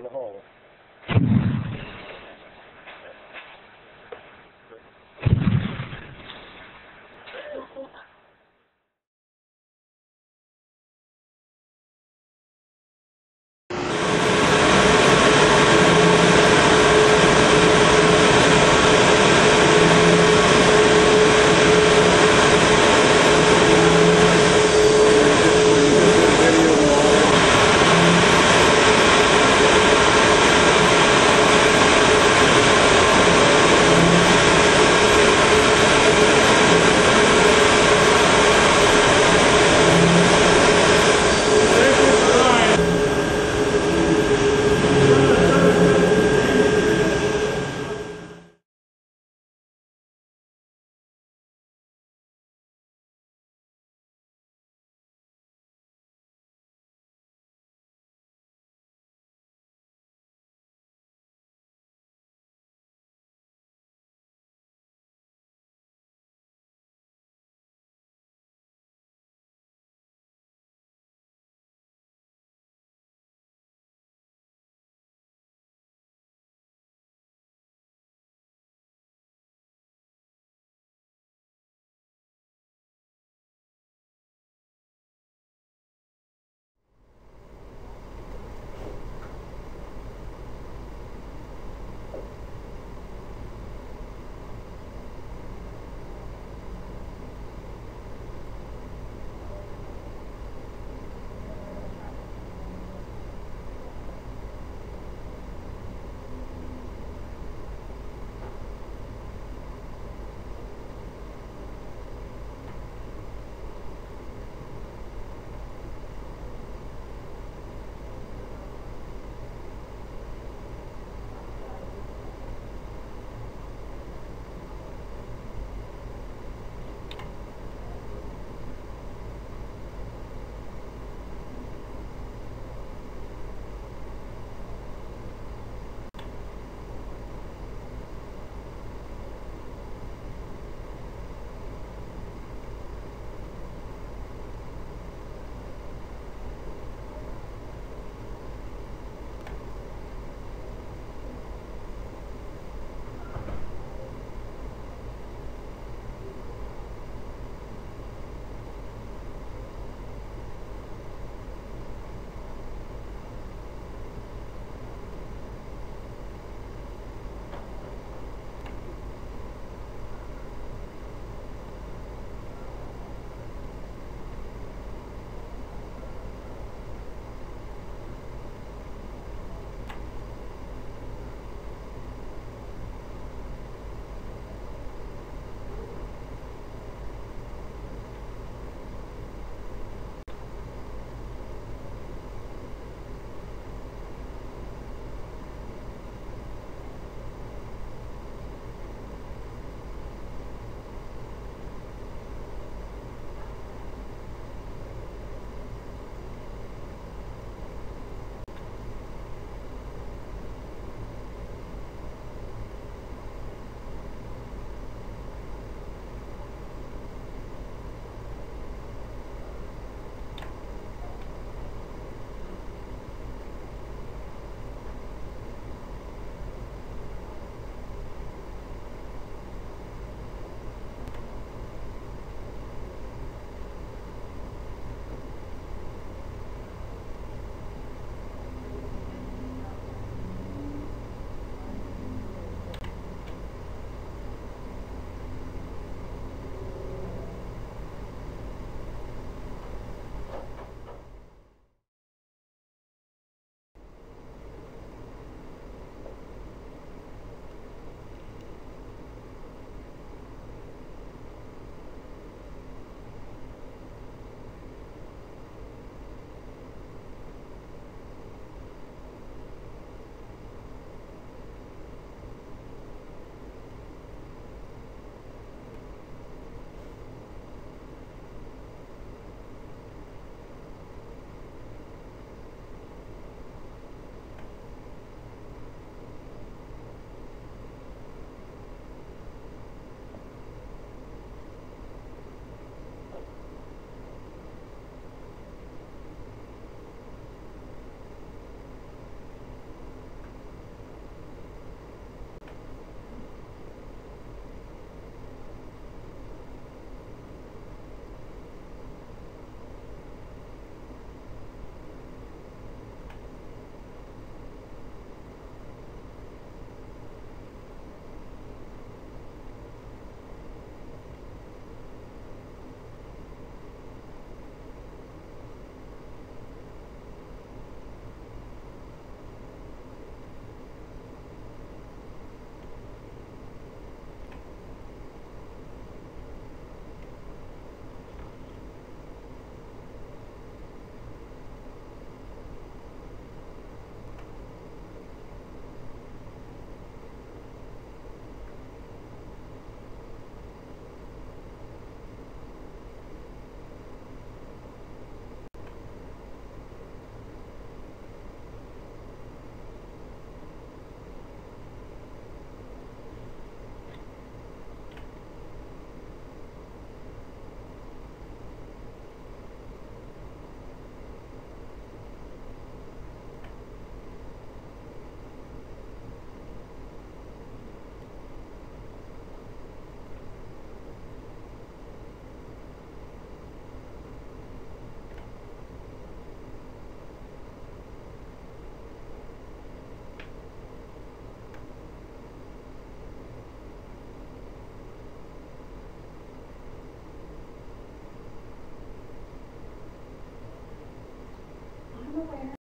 on the whole.